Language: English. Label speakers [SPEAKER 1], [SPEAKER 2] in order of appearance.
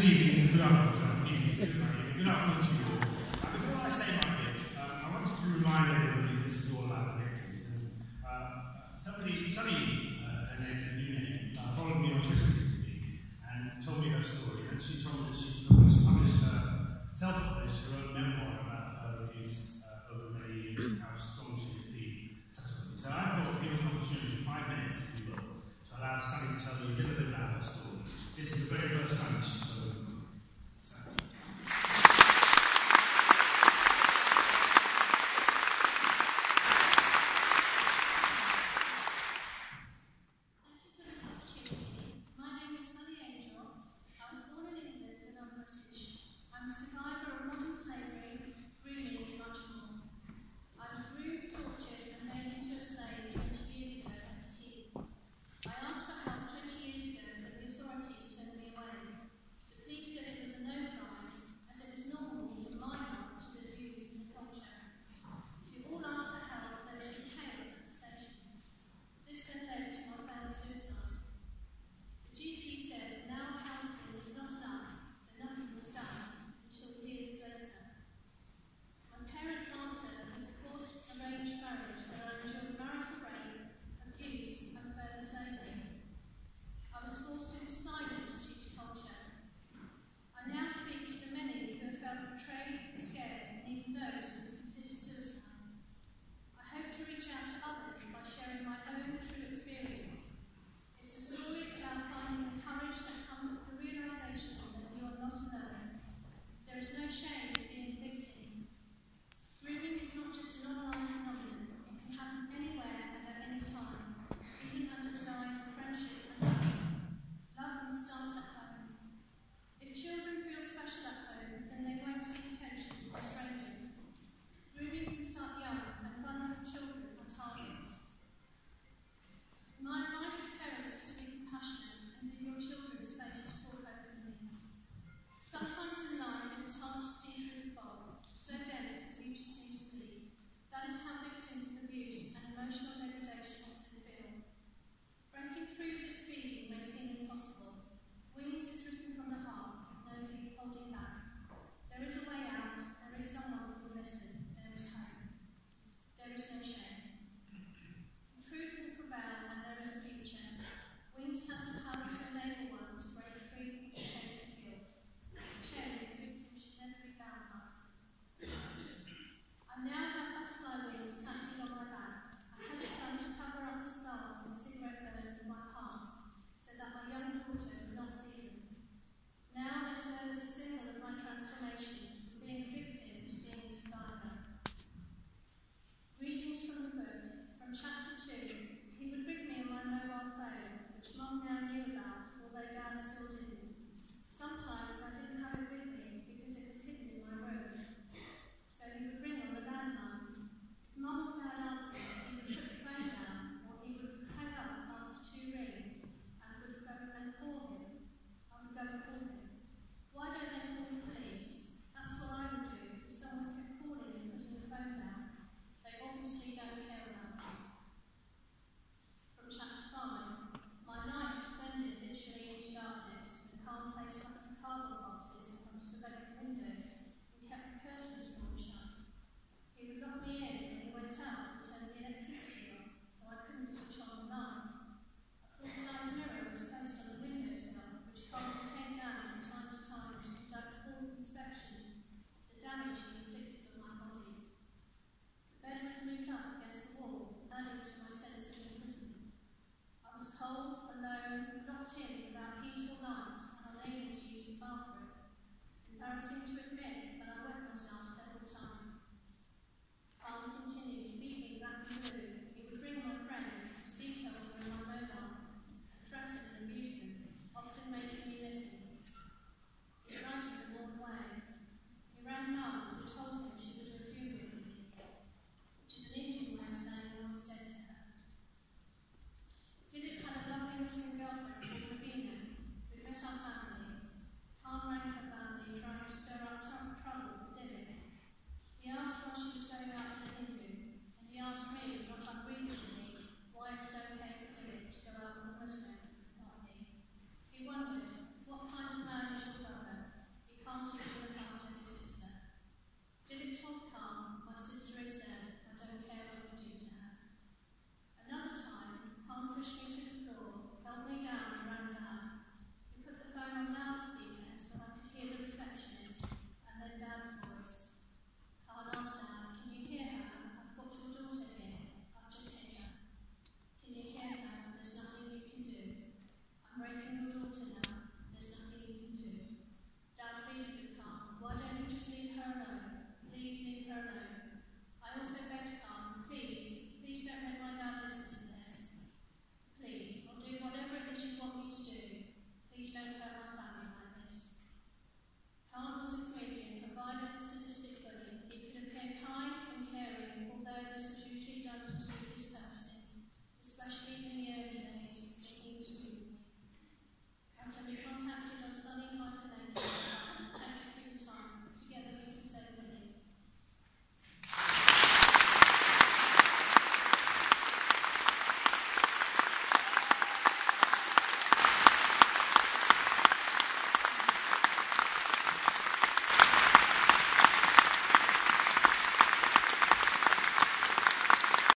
[SPEAKER 1] Good evening, good afternoon, good evening, good afternoon to you all. Uh, before I say my bit, uh, I wanted to remind everybody this is all about the victims. And, uh, somebody, somebody uh, a name, a new name, uh, followed me on Twitter recently and told me her story. And she told me that she published, her, self-published her own memoir about her abuse uh, over many years and how strong she has been subsequently. So I thought it was an opportunity, five minutes, if you will, to allow Sunny to tell you a little bit about her story. This is the very first time she's